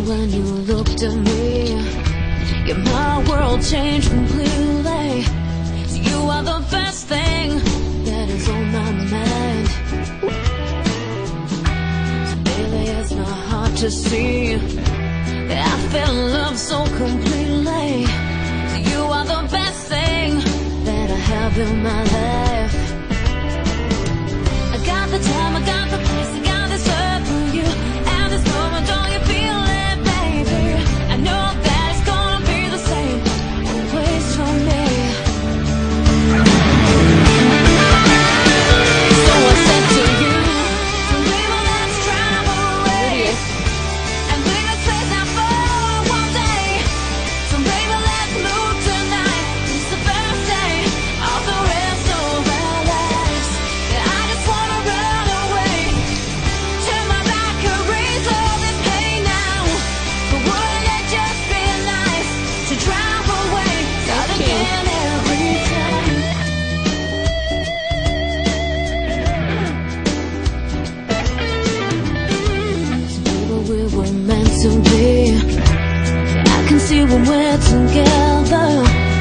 when you looked at me, yeah, my world changed completely. So you are the best thing that is on my mind. So baby, it's not hard to see I fell in love so completely. So you are the best thing that I have in my life. To be. I can see when we're together.